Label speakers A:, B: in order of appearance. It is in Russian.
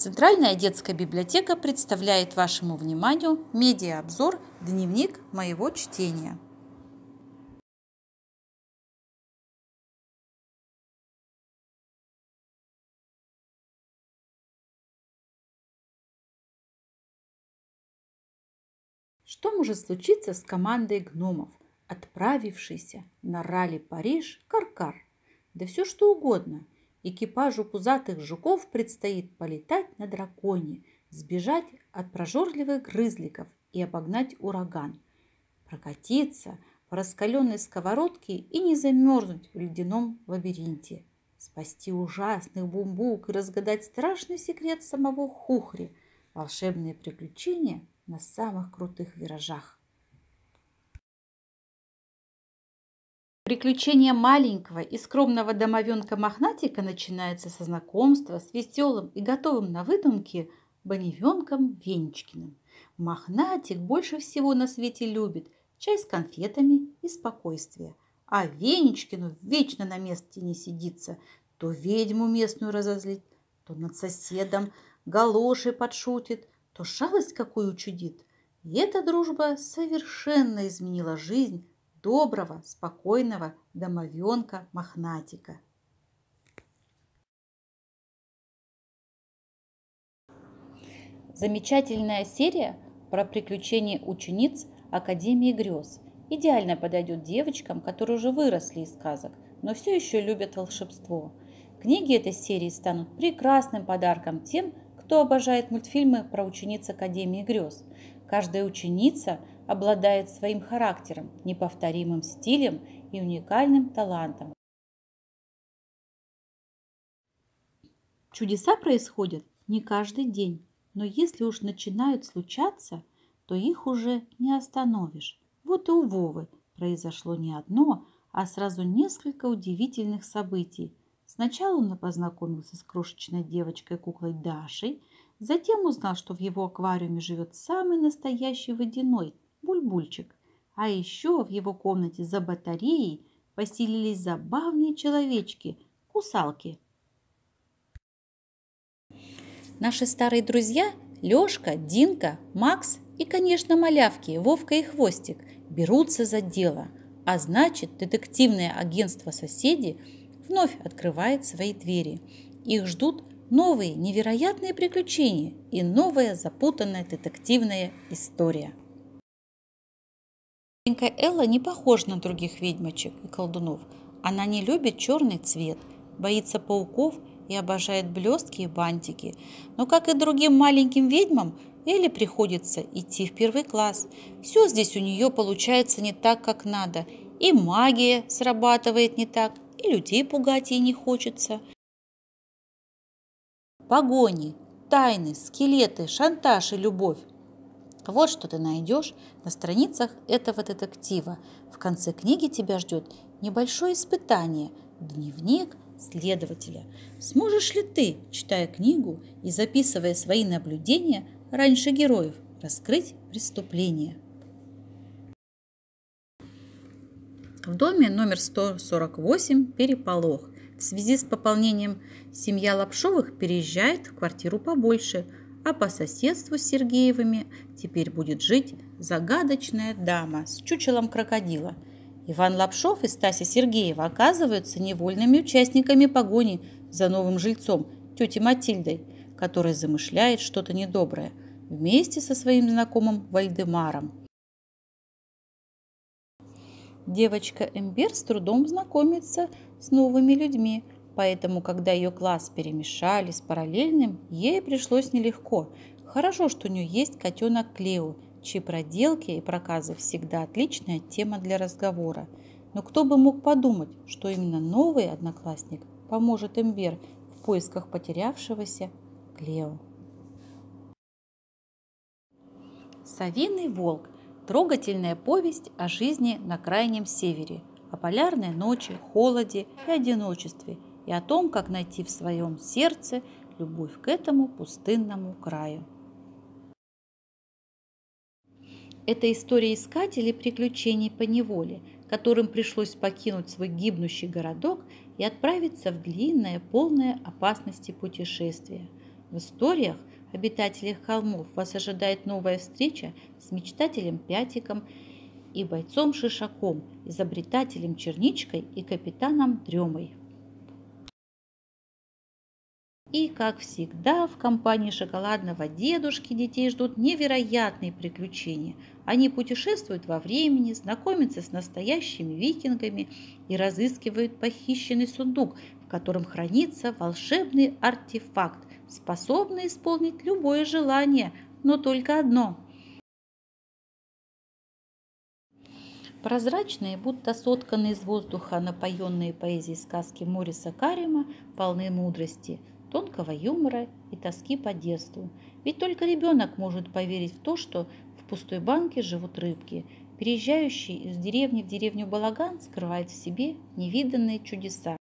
A: Центральная детская библиотека представляет вашему вниманию медиаобзор «Дневник моего чтения». Что может случиться с командой гномов, отправившейся на ралли Париж-Каркар? Да все что угодно – Экипажу пузатых жуков предстоит полетать на драконе, сбежать от прожорливых грызликов и обогнать ураган, прокатиться по раскаленной сковородке и не замерзнуть в ледяном лабиринте, спасти ужасных бумбук и разгадать страшный секрет самого Хухри, волшебные приключения на самых крутых виражах. Приключение маленького и скромного домовенка Мохнатика начинается со знакомства с веселым и готовым на выдумки Боневенком Венечкиным. Мохнатик больше всего на свете любит чай с конфетами и спокойствие. А Венечкину вечно на месте не сидится. То ведьму местную разозлит, то над соседом галоши подшутит, то шалость какую чудит. И эта дружба совершенно изменила жизнь доброго, спокойного домовенка-мохнатика. Замечательная серия про приключения учениц Академии грез идеально подойдет девочкам, которые уже выросли из сказок, но все еще любят волшебство. Книги этой серии станут прекрасным подарком тем, кто обожает мультфильмы про учениц Академии грез. Каждая ученица обладает своим характером, неповторимым стилем и уникальным талантом. Чудеса происходят не каждый день, но если уж начинают случаться, то их уже не остановишь. Вот и у Вовы произошло не одно, а сразу несколько удивительных событий. Сначала он познакомился с крошечной девочкой-куклой Дашей, затем узнал, что в его аквариуме живет самый настоящий водяной Бульбульчик. А еще в его комнате за батареей поселились забавные человечки – кусалки. Наши старые друзья Лёшка, Динка, Макс и, конечно, малявки Вовка и Хвостик берутся за дело. А значит, детективное агентство «Соседи» вновь открывает свои двери. Их ждут новые невероятные приключения и новая запутанная детективная история. Маленькая Элла не похожа на других ведьмочек и колдунов. Она не любит черный цвет, боится пауков и обожает блестки и бантики. Но, как и другим маленьким ведьмам, Элле приходится идти в первый класс. Все здесь у нее получается не так, как надо. И магия срабатывает не так, и людей пугать ей не хочется. Погони, тайны, скелеты, шантаж и любовь. Вот что ты найдешь на страницах этого детектива. В конце книги тебя ждет небольшое испытание – дневник следователя. Сможешь ли ты, читая книгу и записывая свои наблюдения раньше героев, раскрыть преступление? В доме номер 148 переполох. В связи с пополнением семья Лапшовых переезжает в квартиру побольше – а по соседству с Сергеевыми теперь будет жить загадочная дама с чучелом крокодила. Иван Лапшов и Стася Сергеева оказываются невольными участниками погони за новым жильцом, тетей Матильдой, которая замышляет что-то недоброе вместе со своим знакомым Вальдемаром. Девочка Эмбер с трудом знакомится с новыми людьми – Поэтому, когда ее класс перемешали с параллельным, ей пришлось нелегко. Хорошо, что у нее есть котенок Клео, чьи проделки и проказы всегда отличная тема для разговора. Но кто бы мог подумать, что именно новый одноклассник поможет Эмбер в поисках потерявшегося Клео. Совиный волк – трогательная повесть о жизни на крайнем севере, о полярной ночи, холоде и одиночестве – и о том, как найти в своем сердце любовь к этому пустынному краю. Это история искателей приключений по неволе, которым пришлось покинуть свой гибнущий городок и отправиться в длинное, полное опасности путешествие. В историях обитателей холмов вас ожидает новая встреча с мечтателем Пятиком и бойцом Шишаком, изобретателем Черничкой и капитаном Дремой. И, как всегда, в компании шоколадного дедушки детей ждут невероятные приключения. Они путешествуют во времени, знакомятся с настоящими викингами и разыскивают похищенный сундук, в котором хранится волшебный артефакт, способный исполнить любое желание, но только одно – Прозрачные, будто сотканные из воздуха, напоенные поэзией сказки Мориса Карима, полны мудрости, тонкого юмора и тоски по детству. Ведь только ребенок может поверить в то, что в пустой банке живут рыбки. Переезжающий из деревни в деревню Балаган скрывает в себе невиданные чудеса.